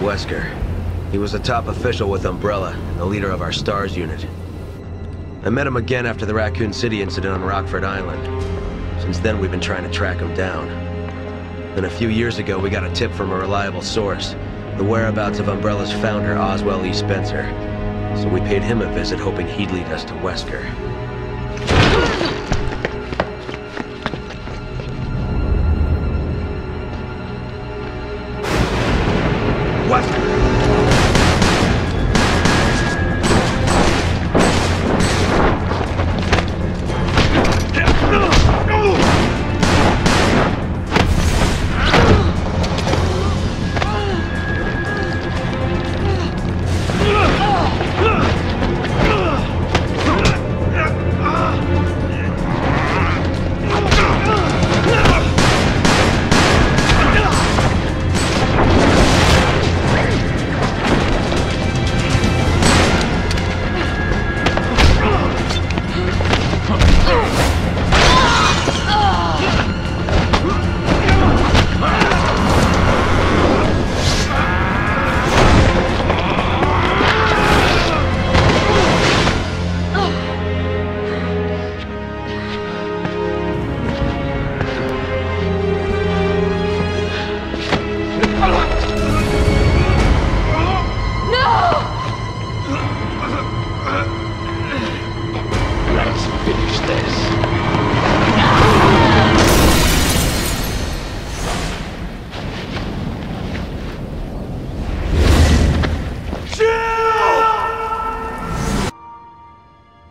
Wesker. He was a top official with Umbrella, and the leader of our STARS unit. I met him again after the Raccoon City incident on Rockfort Island. Since then, we've been trying to track him down. Then a few years ago, we got a tip from a reliable source. The whereabouts of Umbrella's founder, Oswell E. Spencer. So we paid him a visit, hoping he'd lead us to Wesker.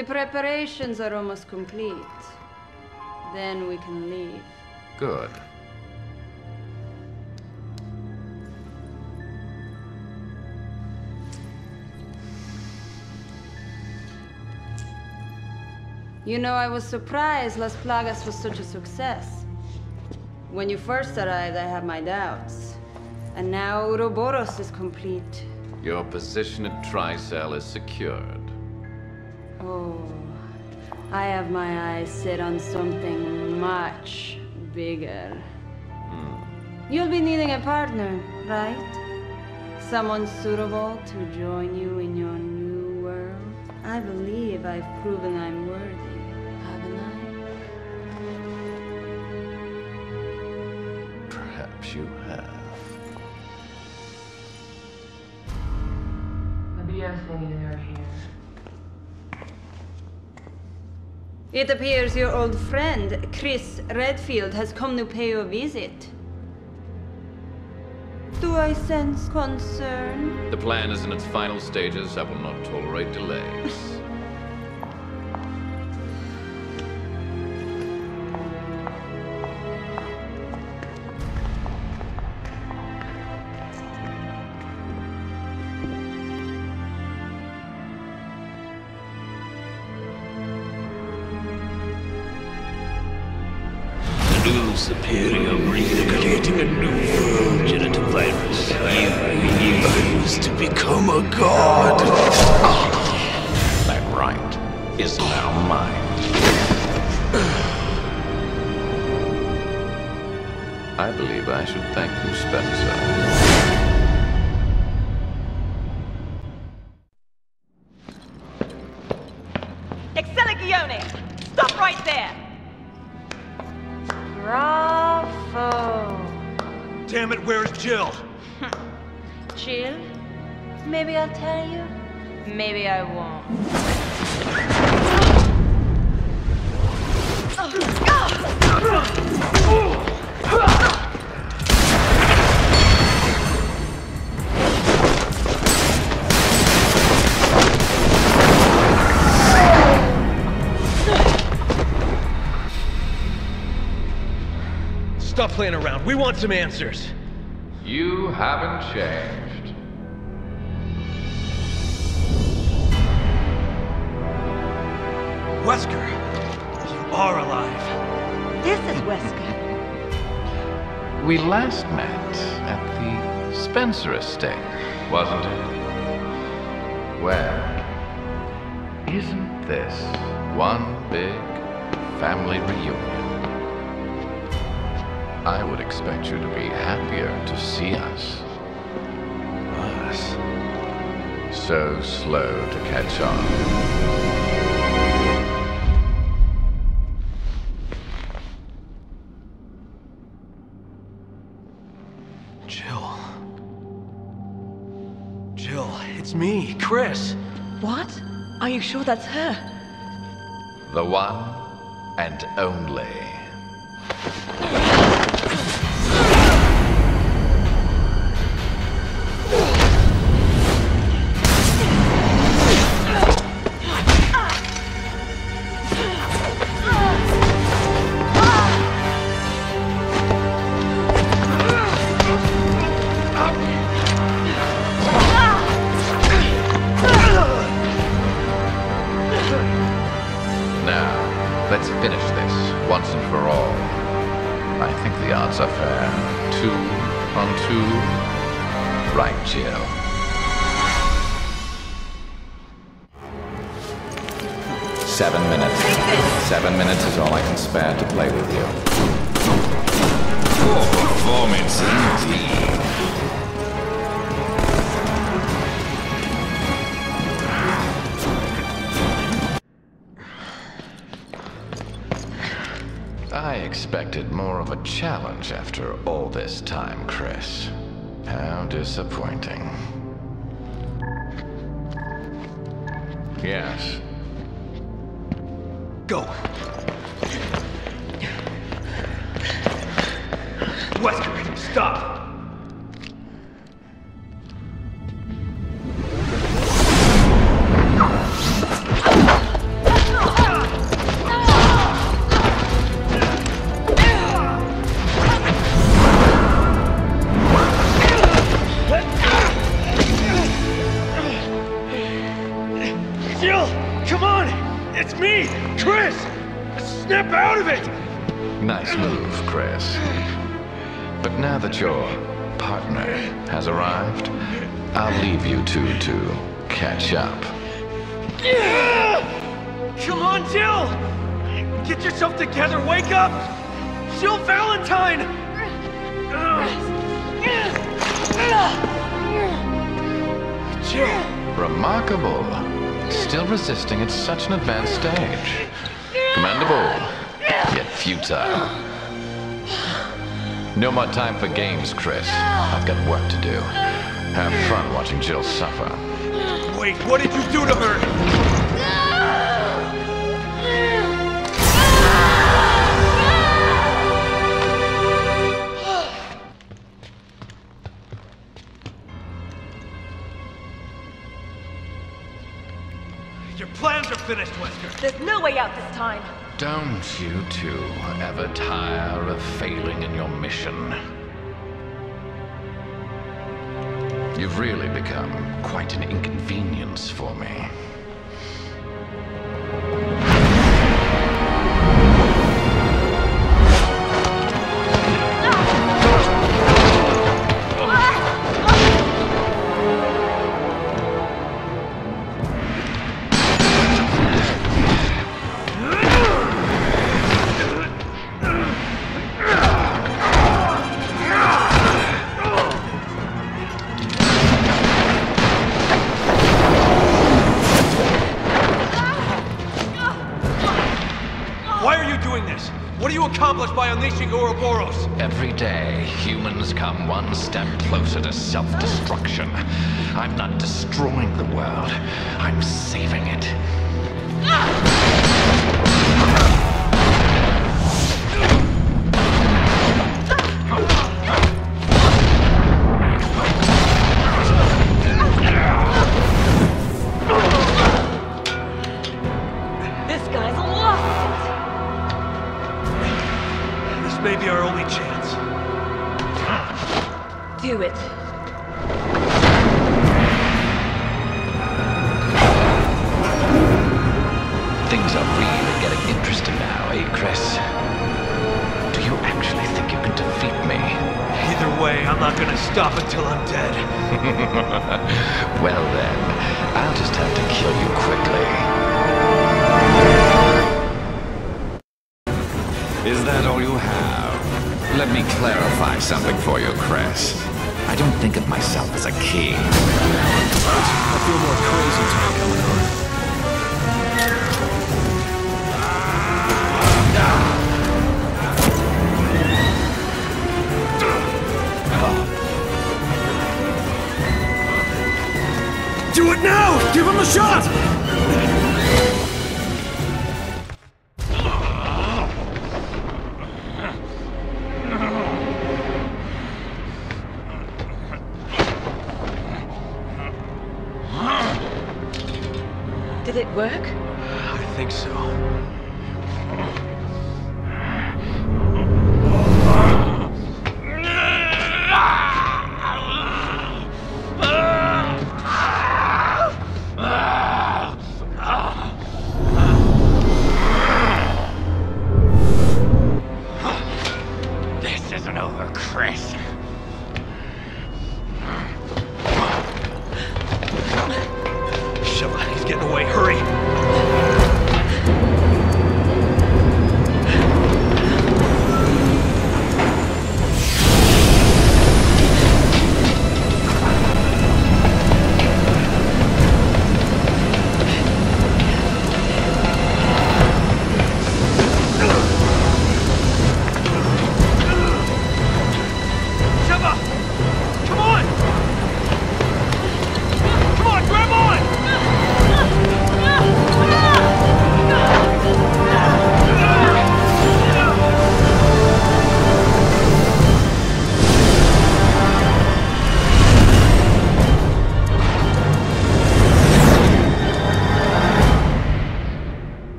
The preparations are almost complete. Then we can leave. Good. You know, I was surprised Las Plagas was such a success. When you first arrived, I had my doubts. And now Ouroboros is complete. Your position at Tricell is secured. Oh, I have my eyes set on something much bigger. Hmm. You'll be needing a partner, right? Someone suitable to join you in your new world? I believe I've proven I'm worthy, haven't I? Perhaps you have. What do you It appears your old friend, Chris Redfield, has come to pay you a visit. Do I sense concern? The plan is in its final stages. I will not tolerate delays. God. That right is now mine. I believe I should thank you, Spencer. I'll tell you. Maybe I won't. Stop playing around. We want some answers. You haven't changed. Wesker, you are alive. This is Wesker. We last met at the Spencer estate, wasn't it? Well, isn't this one big family reunion? I would expect you to be happier to see us. Us? So slow to catch on. Chris. What? Are you sure that's her? The one and only. All. I think the odds are fair. Two on two. Right, Jill. Seven minutes. Seven minutes is all I can spare to play with you. Poor performance indeed. Expected more of a challenge after all this time, Chris. How disappointing. Yes. Go. Wesker, stop. It's me, Chris! Snap out of it! Nice move, Chris. But now that your partner has arrived, I'll leave you two to catch up. Come on, Jill! Get yourself together, wake up! Jill Valentine! Jill! Remarkable. Still resisting at such an advanced stage. Commendable, yet futile. No more time for games, Chris. I've got work to do. Have fun watching Jill suffer. Wait, what did you do to her? There's no way out this time. Don't you two ever tire of failing in your mission? You've really become quite an Why are you doing this? What do you accomplish by unleashing Ouroboros? Every day, humans come one step closer to self-destruction. I'm not destroying the world. I'm saving it. This Do it. Things are really getting interesting now, eh, Chris? Do you actually think you can defeat me? Either way, I'm not gonna stop until I'm dead. Well then, I'll just have to kill you quickly. Is that all you have? Let me clarify something for you, Chris. I don't think of myself as a key. I feel more crazy time coming on.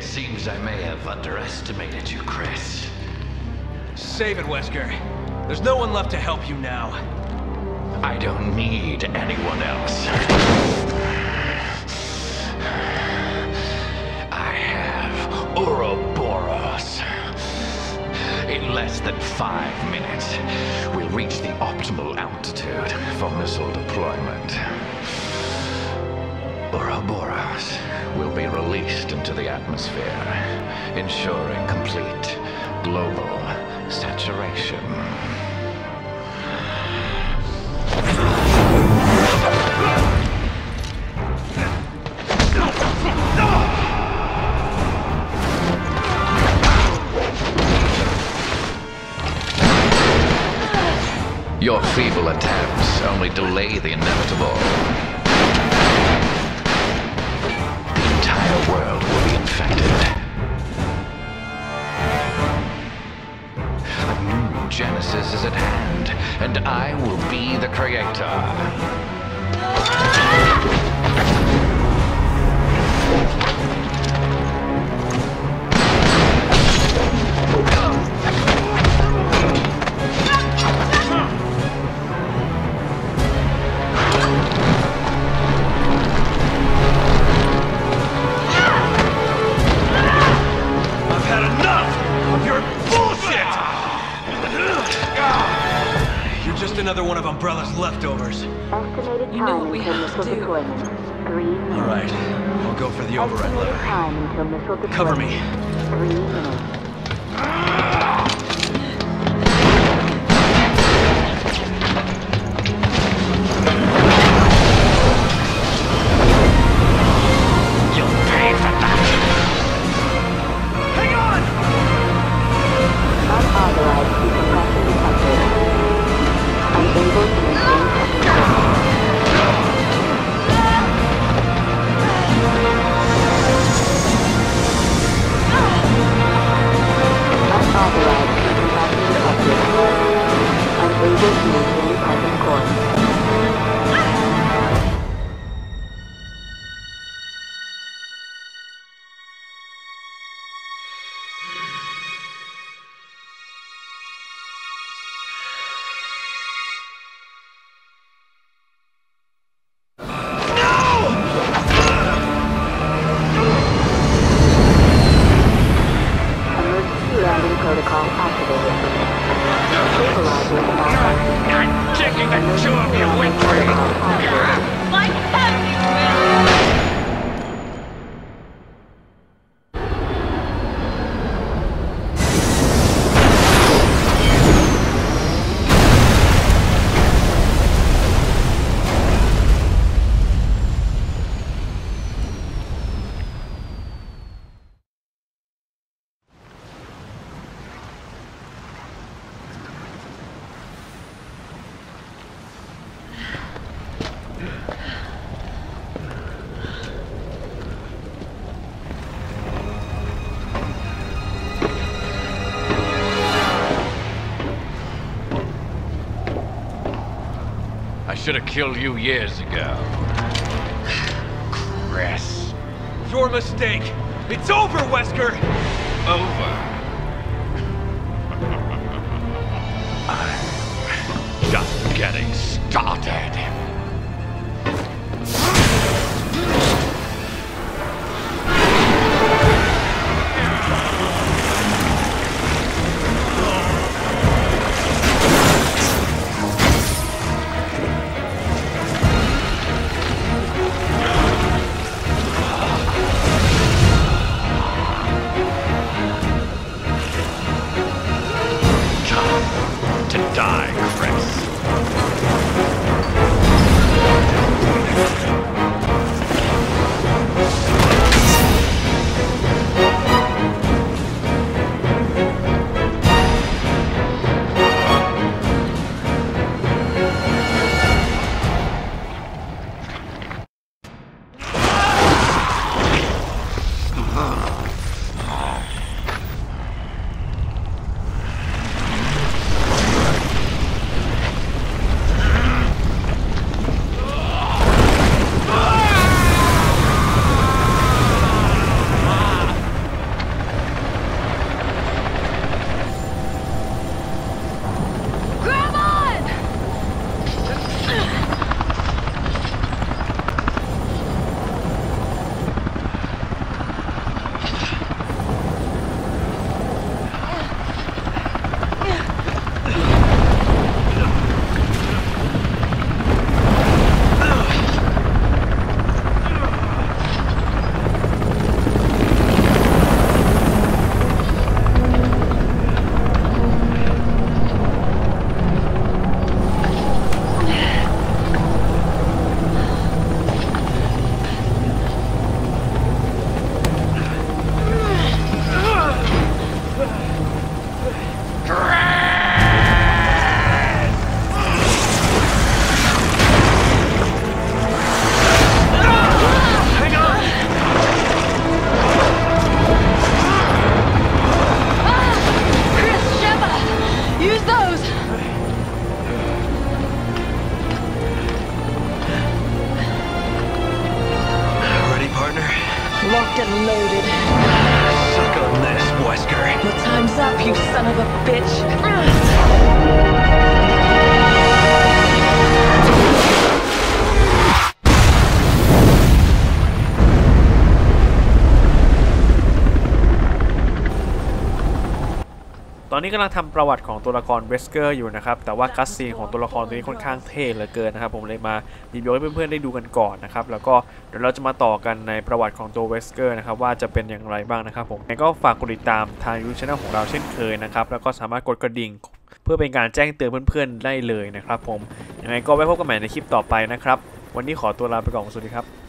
It seems I may have underestimated you, Chris. Save it, Wesker. There's no one left to help you now. I don't need anyone else. I have Ouroboros. In less than five minutes, we'll reach the optimal altitude for missile deployment. Into the atmosphere, ensuring complete global saturation. Your feeble attempts only delay the inevitable. Infected. A new Genesis is at hand, and I will be the creator. Just another one of Umbrella's leftovers. Estimated You know time what we until have to missile do. deployment. Three minutes. All right, I'll go for the override Estimated lever. time until missile deployment. Cover me. Three minutes. Landing protocol activated. Stabilizing I'm taking a you should have killed you years ago. Chris. Your mistake. It's over, Wesker. Over. I'm just getting started. อนนี้กำลังทำประวัติของตัวละครเวสเกอร์อยู่นะครับ แต่ว่าคัสซีนของตัวละครตัวนี้ค่อนข้างเท่เหลือเกินนะครับ ผมเลยมารีวิวให้เพื่อนๆได้ดูกันก่อนนะครับ แล้วก็เดี๋ยวเราจะมาต่อกันในประวัติของตัวเวสเกอร์นะครับว่าจะเป็นอย่างไรบ้างนะครับผมยังไงก็ฝากกดติดตามทางยูทูบช anel ของเราเช่นเคยนะครับ แล้วก็สามารถกดกระดิ่ง เพื่อเป็นการแจ้งเตือนเพื่อนๆได้เลยนะครับ ผมยังไงก็ไว้พบกันใหม่ในคลิปต่อไปนะครับ วันนี้ขอตัวลาไปก่อนสวัสดีครับ